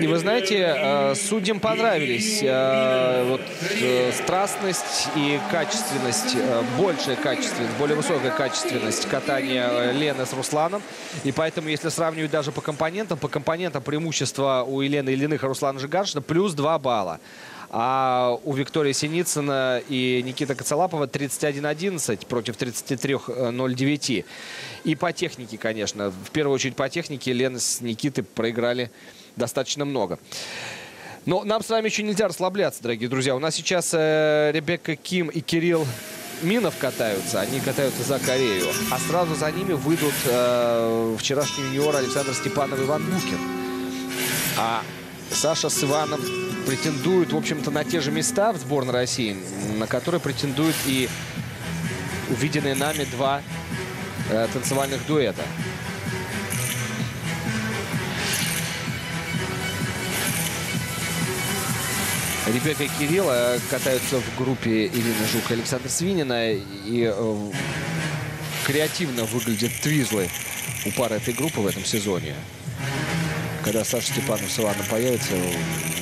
И вы знаете, э, судьям понравились э, вот, э, страстность и качественность, большая качественность, более высокая качественность катания Лены с Русланом. И поэтому, если сравнивать даже по компонентам, по компонентам преимущества у Елены Ильиных и Руслана Жигаршина плюс 2 балла. А у Виктории Синицына и Никиты Коцелапова 31-11 против 33-09. И по технике, конечно. В первую очередь по технике Лена с Никитой проиграли достаточно много. Но нам с вами еще нельзя расслабляться, дорогие друзья. У нас сейчас э, Ребекка Ким и Кирилл Минов катаются. Они катаются за Корею. А сразу за ними выйдут э, вчерашний юниор Александр Степанов и Иван Букин. А Саша с Иваном претендуют, в общем-то, на те же места в сборной России, на которые претендуют и увиденные нами два э, танцевальных дуэта. Ребекка и Кирилл э, катаются в группе Ирины Жук и Александра Свинина. И э, креативно выглядят твизлы у пары этой группы в этом сезоне. Когда Саша Степанов с Иваном появится,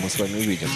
мы с вами увидим.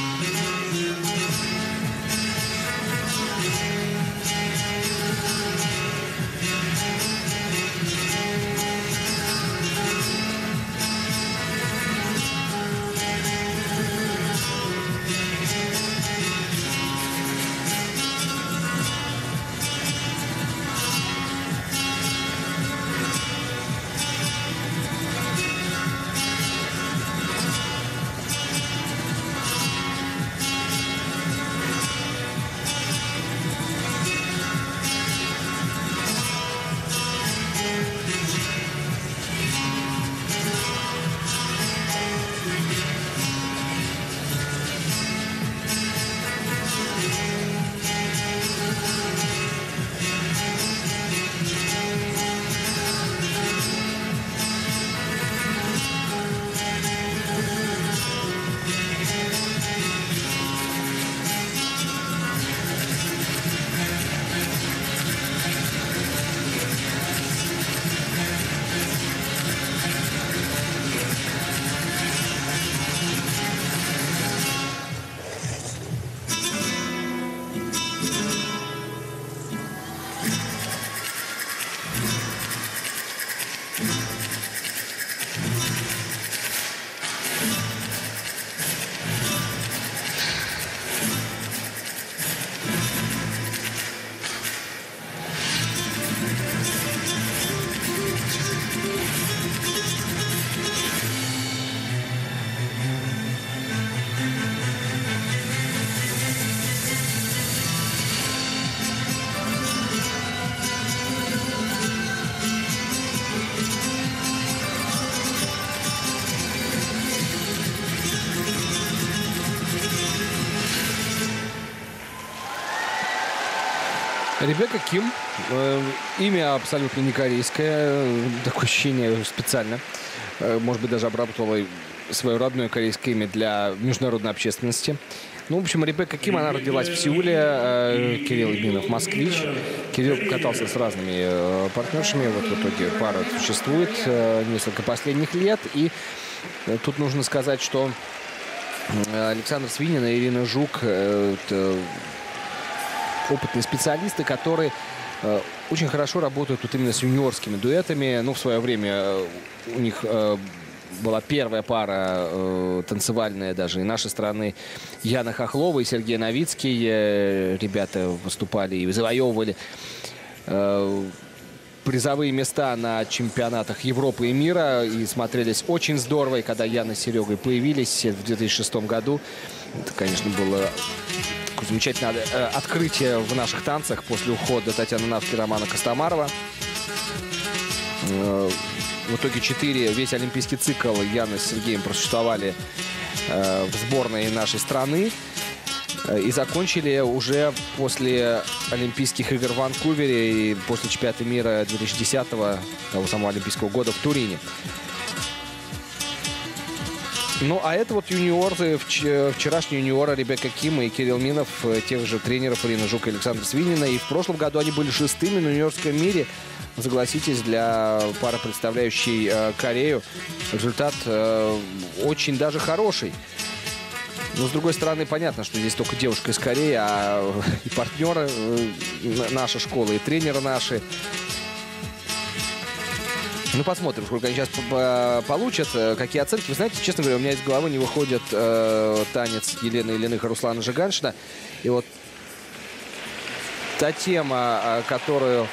Ребекка Ким. Э, имя абсолютно не корейское. Такое ощущение специально. Э, может быть, даже обработала свое родное корейское имя для международной общественности. Ну, в общем, Ребекка Ким, она родилась в Сеуле, э, Кирилл Иминов москвич. Кирилл катался с разными партнершами, вот в итоге пара существует несколько последних лет. И тут нужно сказать, что Александр Свинин и Ирина Жук опытные специалисты, которые э, очень хорошо работают тут именно с юниорскими дуэтами. Ну, в свое время э, у них э, была первая пара э, танцевальная даже и нашей страны Яна Хохлова и Сергей Новицкий. Э, ребята выступали и завоевывали э, призовые места на чемпионатах Европы и мира и смотрелись очень здорово. И когда Яна с Серегой появились в 2006 году, это, конечно, было замечательное э, открытие в наших танцах после ухода Татьяны Навки Романа Костомарова. Э, в итоге 4, весь олимпийский цикл Яна с Сергеем просуществовали э, в сборной нашей страны. И закончили уже после Олимпийских игр в Ванкувере и после чемпионата мира 2010 того самого Олимпийского года в Турине. Ну, а это вот юниоры, вчерашние юниоры Ребекка Кима и Кирилл Минов, э, тех же тренеров Ирина Жук и Александра Свинина. И в прошлом году они были шестыми на юниорском мире. согласитесь, для пары, представляющей э, Корею, результат э, очень даже хороший. Но, с другой стороны, понятно, что здесь только девушка из Кореи, а и партнеры э, наша школа, и тренеры наши. Ну, посмотрим, сколько они сейчас получат, э, какие оценки. Вы знаете, честно говоря, у меня из головы не выходит э, танец Елены Ильиных и Руслана Жиганшина. И вот та тема, э, которую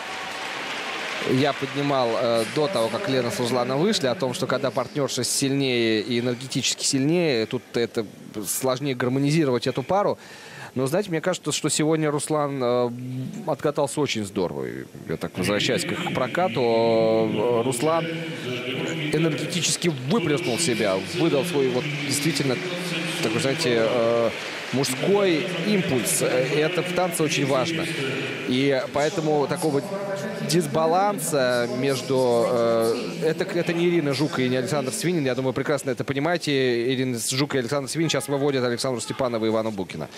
я поднимал э, до того, как Лена с Русланом вышли, о том, что когда партнерша сильнее и энергетически сильнее, тут это сложнее гармонизировать эту пару. Но, знаете, мне кажется, что сегодня Руслан э, откатался очень здорово. Я так возвращаюсь к прокату. Э, Руслан энергетически выплеснул себя, выдал свой вот действительно, такой, знаете, э, мужской импульс. Это в танце очень важно. И поэтому такого дисбаланса между... Э, это, это не Ирина Жука и не Александр Свинин. Я думаю, прекрасно это понимаете. Ирина Жука и Александр Свинин сейчас выводят Александру Степанова и Ивана Букина.